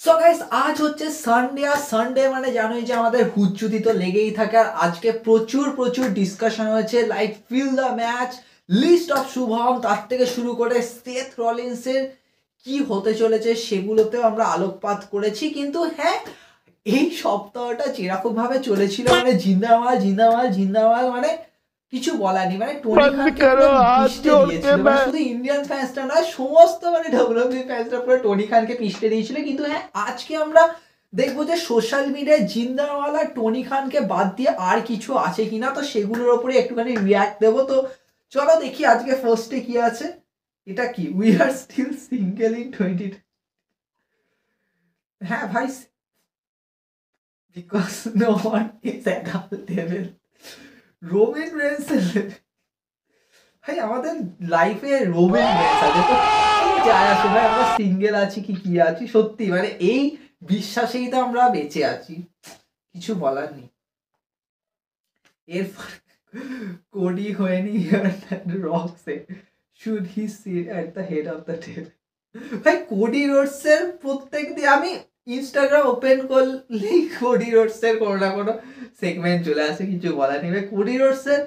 So guys আজ হচ্ছে Sunday আর Sunday মানে জানোই যে আমাদের হুজ্জুতি তো লেগেই থাকে আর আজকে প্রচুর প্রচুর ডিসকাশন হয়েছে। Like feel the match list of Shubham, তার থেকে শুরু করে সেথ রলিন্সের কি হতে চলেছে সেগুলোতেও আমরা আলোকপাত করেছি। কিন্তু হ্যাঁ এই সপ্তাহটা যেরকম ভাবে চলেছিল মানে জিন্দামাল জিন্দামাল জিন্দামাল মানে কিছু বলার নেই। মানে টোনি খানকে শুধু ইন্ডিয়ান ফ্যান্সটা নয় সমস্ত মানে ফ্যান্সরা পুরো টোনি খানকে পিষ্টে দিয়েছিল। কিন্তু হ্যাঁ আজকে আমরা দেখব যে সোশ্যাল মিডিয়ায় জিন্দাওয়ালা টোনি খানকে বাদ দিয়ে আর কিছু আছে কিনা। তো সেগুলোর ওপরে একটুখানি রিয়াক্ট দেবো। তো চলো দেখি আজকে ফার্স্টে কি আছে। এটা কি? We are still single in twenty হ্যাঁ ভাই because no one is at level Roman রেন্সের ভাই, আমাদের লাইফে রোমেন রেন্স আছে। তো যায় আসে ভাই? আমরা সিঙ্গেল আছি কি কি আছি? সত্যি মানে এই বিশ্বাসেই তো আমরা বেঁচে আছি। কিছু বলার নেই। এরপর কোডি হয়নি রক্সে the head of the table ভাই কোডি রোডসের প্রত্যেক দিন আমি ইনস্টাগ্রাম ওপেন করলেই কোডি রোডসের কোনো না কোনো সেগমেন্ট চলে আসে, কিছু বলার নেই। কোডি রোডসের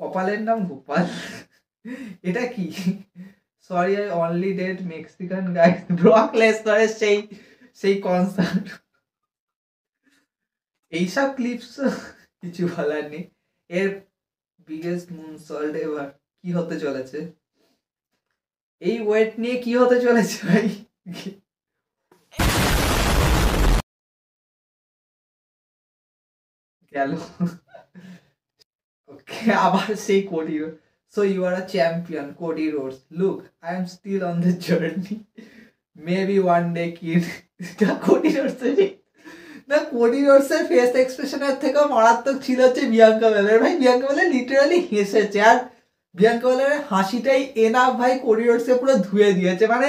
কপালের নাম গোপাল। এটা কি? Sorry I only date Mexican guy Brock লেসনারের সেই সেই কনসার্ট এইসব ক্লিপস কিছু বলার নেই। এর বিগেস্ট মুন সল্ট এবার কি হতে চলেছে? এই ওয়েট নিয়ে কি হতে চলেছে ভাই? গেল ওকে আবার সেই Cody so you are a champion Cody Rhodes look I am still on the journey maybe one day kid Cody Rhodes না কোডি রোডসের ফেস এক্সপ্রেশনের থেকেও মারাত্মক ছিল হচ্ছে বিয়াঙ্কা বেলের ভাই বিয়াঙ্কা বেলের লিটারালি হেসেছে। আর বিয়াঙ্কা বেলের হাসিটাই এনাফ ভাই কোডি রোডসে পুরো ধুয়ে দিয়েছে। মানে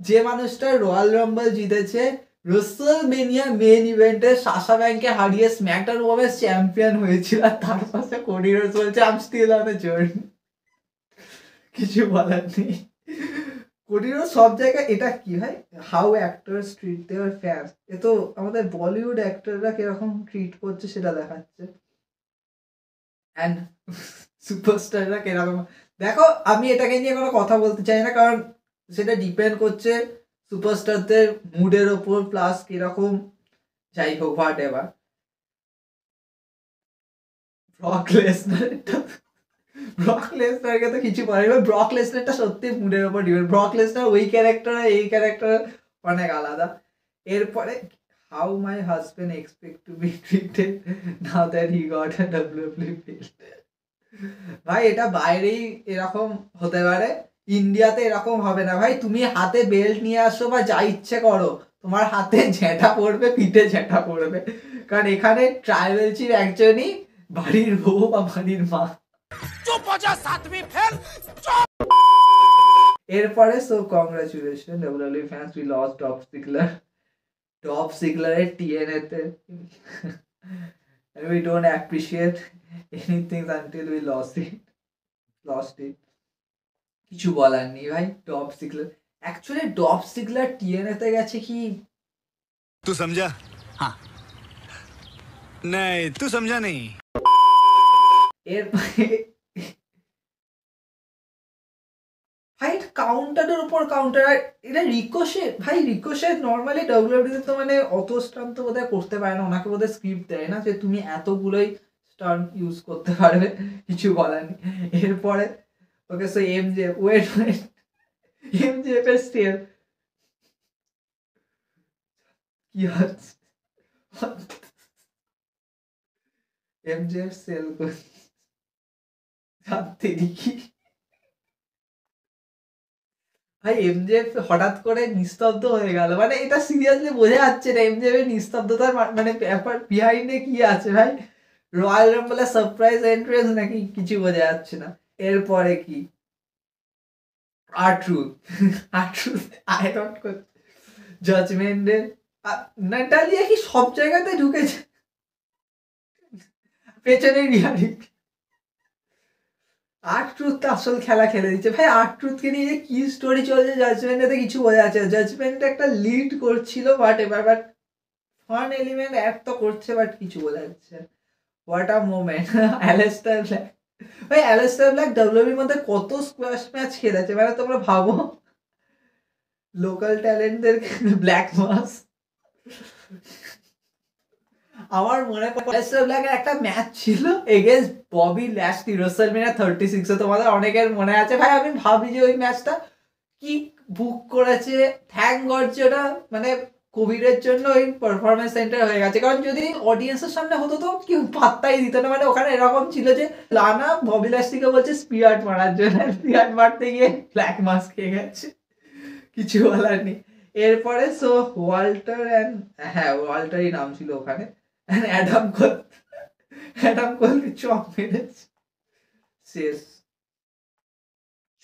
যে মানুষটা রয়্যাল রাম্বল জিতেছে রসেল মেনিয়া মেন ইভেন্টে সাশা ব্যাংকে হারিয়ে স্ম্যাকডাউন ওমেন্স চ্যাম্পিয়ন হয়েছিল আর তার পাশে কোডি বলছে আম স্টিল অন জার্নি কিছু বলার নেই। কোডি সব জায়গায়, এটা কি হয়? হাউ অ্যাক্টর ট্রিট দেওয়ার ফ্যান্স এ তো আমাদের বলিউড অ্যাক্টররা কীরকম ট্রিট করছে সেটা দেখাচ্ছে। অ্যান্ড সুপারস্টাররা কীরকম? দেখো, আমি এটাকে নিয়ে কোনো কথা বলতে চাই না, কারণ সেটা ডিপেন্ড করছে সুপারস্টারদের মুডের ওপর প্লাস কীরকম, যাই হোক হোয়াট এভার ব্রক লেসনারটা ব্রক লেসনারকে তো কিছু বলে এবার ব্রক লেসনারটা সত্যি মুডের ওপর ডিপেন্ড ব্রক লেসনার ওই ক্যারেক্টার এই ক্যারেক্টার অনেক আলাদা। এরপরে how my husband expect to be treated now that he got a WWE ভাই, এটা বাইরেই এরকম হতে পারে। ইন্ডিয়াতে এরকম হবে না। ভাই তুমি হাতে বেল্ট নিয়ে আসো বা যা ইচ্ছে করো। তোমার হাতে ঝেঁটা পড়বে পিঠে ঝেঁটা পড়বে। কারণ এখানে ট্রাইবেল চিফ একজনই বাড়ির বউ বা বাড়ির মা। এরপরে so congratulation WWE fans we loss top Sigler top সিগলারের TNA তে we don't appreciate anything until we loss it lost it কিছু বলার নেই ভাই top Sigler actually top Sigler টিএনএতে গেছে কি? তুই সমঝা হ্যাঁ নাই তুই সমঝা নেই এরপরে ভাই কাউন্টারের উপর কাউন্টার এটা রিকোশে ভাই রিকোশে নর্মালি ডাব্লিউডাব্লিউতে তো মানে অত স্টান তো বোধহয় করতে পারে না। ওনাকে বোধহয় স্ক্রিপ্ট দেয় না যে তুমি এতগুলোই স্টান ইউজ করতে পারবে। কিছু বলার নেই। এরপরে এম জে এফ এর স্টেল কি হচ্ছে এম জে এফ সেল ভাই এমজেএফ হঠাৎ করে নিস্তব্ধ হয়ে গেল। মানে এটা সিরিয়াসলি বোঝা যাচ্ছে না এমজেএফ নিস্তব্ধতার মানে ব্যাপার বিহাইন্ডে কি আছে, ভাই? রয়্যাল রাম্বলে সারপ্রাইজ এন্ট্রেন্স নাকি কিছু বোঝা যাচ্ছে না। এরপরে কি? আর ট্রুথ আর ট্রুথ আয়রন করছে জাজমেন্টের নাটালিয়া কি সব জায়গাতে ঢুকেছে? পেছনে রিয়ালিটি আর্ট ট্রুথ আসল খেলা খেলে দিচ্ছে। ভাই আর্ট নিয়ে যে কি স্টোরি চলছে জাজমেন্টে কিছু বোঝা যাচ্ছে জাজমেন্ট একটা লিড করছিল বাট এবার বাট ফান এলিমেন্ট অ্যাড তো করছে বাট কিছু বোঝা যাচ্ছে হোয়াট আ মোমেন্ট অ্যালেস্টার ভাই অ্যালেস্টার ব্ল্যাক ডাব্লিউবির মধ্যে কত স্কোয়াশ ম্যাচ খেলেছে মানে তোমরা ভাবো। লোকাল ট্যালেন্টদের ব্ল্যাক মাস আমার মনে পড়ে অ্যালেস্টার ব্ল্যাকের একটা ম্যাচ ছিল against Bobby Lashley WrestleMania thirty সিক্সে তোমাদের অনেকের মনে আছে, ভাই, আমি ভাবি যে ওই ম্যাচটা কি বুক করেছে। থ্যাংক গড যে ওটা মানে কোভিডের জন্য ওই পারফরমেন্স সেন্টার হয়ে গেছে। কারণ যদি অডিয়েন্সের সামনে হতো তো কেউ পাত্তাই দিত না। মানে ওখানে এরকম ছিল যে, লানা ববি ল্যাশলিকে বলছে স্পিয়ার্ট মারার জন্য। স্পিয়ার্ট মারতে গিয়ে ব্ল্যাক মাস্ক খেয়ে গেছে। কিছু বলার নেই। এরপরে সো ওয়াল্টার অ্যান্ড হ্যাঁ ওয়াল্টারই নাম ছিল ওখানে। অ্যাডাম কোল অ্যাডাম কোলকে চপ মেরেছে। শেষ।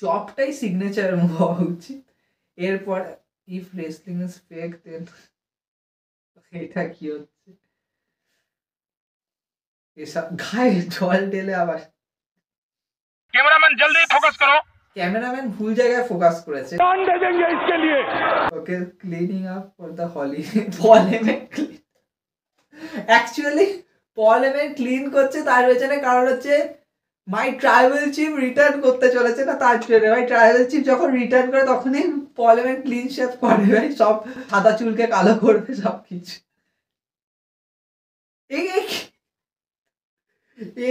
চপটাই সিগনেচার হওয়া উচিত। এরপর if wrestling is fake then এটা কি হচ্ছে? এসব গায়ে জল ঢেলে আবার ক্যামেরাম্যান জলদি ফোকাস করো। ক্যামেরাম্যান ভুল জায়গায় ফোকাস করেছে। Okay cleaning up for the holy পলেমেন্ট actually পলেমেন্ট clean করছে তার পেছনে কারণ হচ্ছে মাই ট্রাইবেল চিফ রিটার্ন করতে চলেছে না তার জন্য। ভাই ট্রাইবেল চিফ যখন রিটার্ন করে তখনই পল এমেন ক্লিন শেপ করে ভাই, সব সাদা চুলকে কালো করবে সব কিছু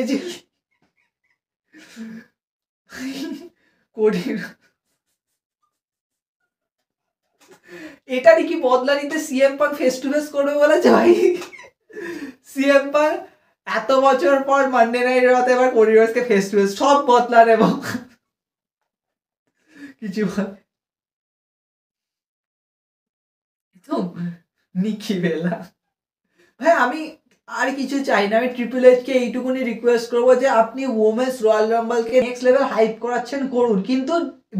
যে কঠিন। এটারই কি বদলা নিতে সিএম পাক ফেস টু ফেস করবে বলেছে, ভাই? সিএম পাক এত বছর পর মানডে নাইট রাতে এবার কোরিয়ার্সকে ফেস টু ফেস সব বদলার এবং কিছু নিকি বেলা ভাই, আমি আর কিছু চাই না, আমি ট্রিপল এইচকে এইটুকুনি রিকোয়েস্ট করব যে আপনি ওমেন্স রয়্যাল রাম্বলকে নেক্সট লেভেল হাইপ করাচ্ছেন, করুন। কিন্তু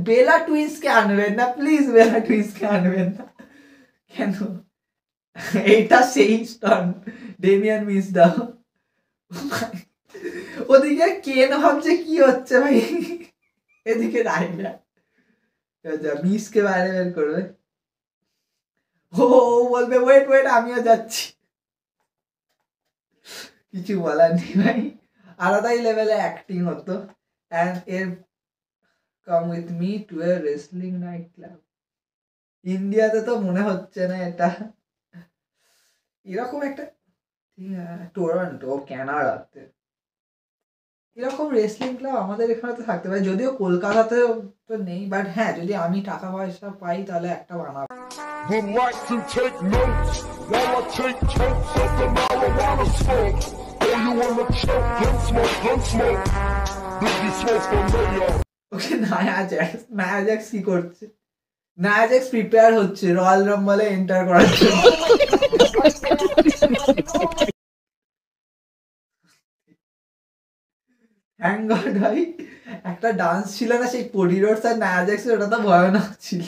বেলা টুইন্সকে আনবেন না প্লিজ বেলা টুইন্সকে আনবেন না। কেন? এইটা সেই স্টন ডেমিয়ান মিস দাও ওদিকে কেন ভাবছে কি হচ্ছে ভাই? এদিকে মিসকে বাইরে বের করবে। ও বলবে ওয়েট ওয়েট আমিও যাচ্ছি। কিছু বলার নেই ভাই। আলাদাই লেভেলে অ্যাক্টিং হতো। অ্যান্ড এর come with me to a wrestling night club ইন্ডিয়াতে তো মনে হচ্ছে না এটা। এরকম একটা টরন্টো ক্যানাডাতে এরকম রেসলিং ক্লাব আমাদের এখানে তো থাকতে পারে। যদিও কলকাতাতে তো নেই বাট হ্যাঁ যদি আমি টাকা পয়সা পাই তাহলে একটা বানাবো. Oh. Okay Nia Jax Nia Jax কি করছে? নায়া জ্যাক্স প্রিপেয়ার হচ্ছে রয়্যাল রাম্বলে এন্টার করার জন্য। ভাই, একটা ডান্স ছিল না, সেই কোরিডোরস আর নায়া জ্যাক্স ওটা তো ভয়ানক ছিল।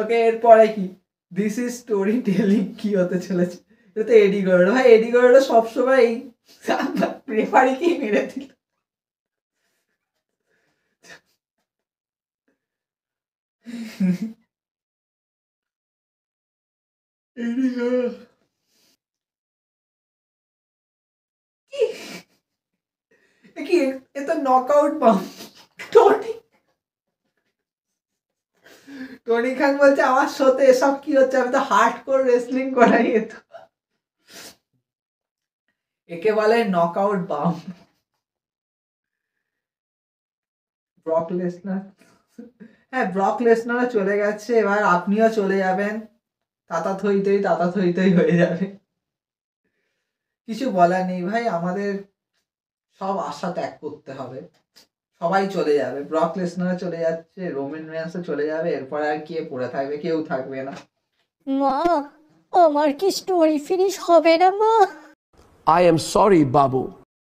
ওকে এরপরে কি? দিস ইজ স্টোরি টেলিং কি হতে চলেছে? এটা তো এডি গরডো ভাই এডি গরডো সবসময় এই রেফারিকেই মেরে দিল। কি? এ তো নকআউট বাম টনি। টনি খান বলছে, আমার সাথে এসব কি হচ্ছে? আমি তো হার্ড কোর রেসলিং করাই যেত একে বলে নকআউট বাম ব্রক লেসনার হ্যাঁ ব্রক লেসনারও চলে গেছে, এবার আপনিও চলে যাবেন। তাতা থই থই তাতা থই থই হয়ে যাবে। কিছু বলার নেই ভাই আমাদের সব আশা ত্যাগ করতে হবে। সবাই চলে যাবে ব্রক লেসনার চলে যাচ্ছে রোমেন রিয়ান্সও চলে যাবে এরপর আর কে পড়ে থাকবে কেউ থাকবে না। মা আমার কি স্টোরি ফিনিশ হবে না মা? I am sorry Babu.